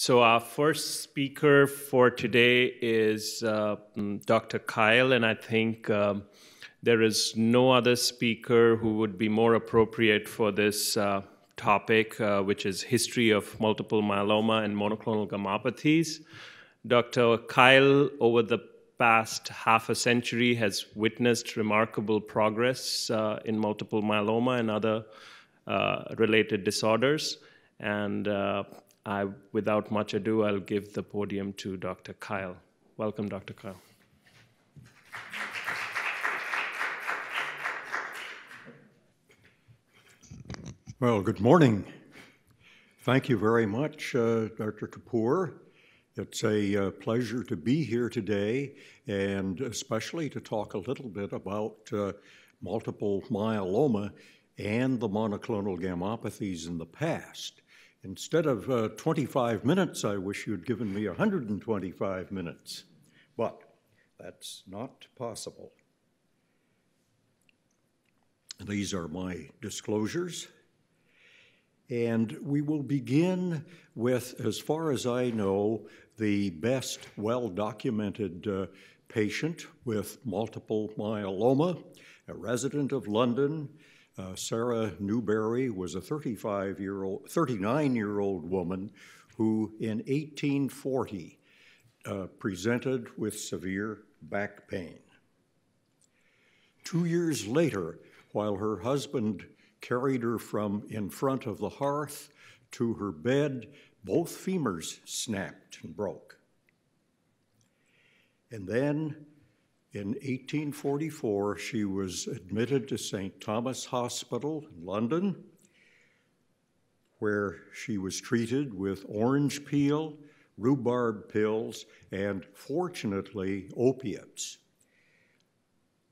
So, our first speaker for today is uh, mm, Dr. Kyle, and I think um, there is no other speaker who would be more appropriate for this uh, topic, uh, which is history of multiple myeloma and monoclonal gammopathies. Dr. Kyle, over the past half a century, has witnessed remarkable progress uh, in multiple myeloma and other uh, related disorders. And uh, Without much ado, I'll give the podium to Dr. Kyle. Welcome, Dr. Kyle. Well, good morning. Thank you very much, uh, Dr. Kapoor. It's a uh, pleasure to be here today, and especially to talk a little bit about uh, multiple myeloma and the monoclonal gammopathies in the past. Instead of uh, 25 minutes, I wish you'd given me 125 minutes, but that's not possible. These are my disclosures. And we will begin with, as far as I know, the best well documented uh, patient with multiple myeloma, a resident of London. Uh, Sarah Newbury was a 35 year old, 39 year old woman who in 1840 uh, presented with severe back pain. Two years later, while her husband carried her from in front of the hearth to her bed. Both femurs snapped and broke. And then in 1844, she was admitted to St. Thomas Hospital in London, where she was treated with orange peel, rhubarb pills, and fortunately, opiates.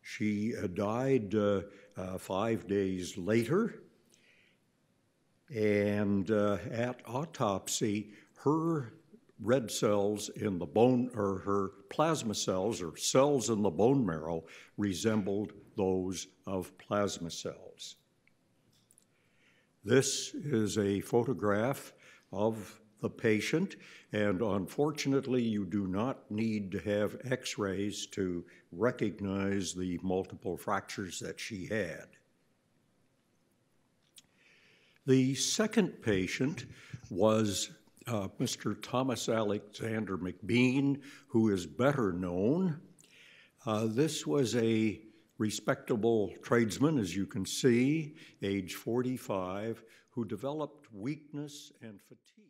She uh, died uh, uh, five days later, and uh, at autopsy, her red cells in the bone, or her plasma cells, or cells in the bone marrow, resembled those of plasma cells. This is a photograph of the patient, and unfortunately, you do not need to have x rays to recognize the multiple fractures that she had. The second patient was uh, Mr. Thomas Alexander McBean, who is better known. Uh, this was a respectable tradesman, as you can see, age 45, who developed weakness and fatigue.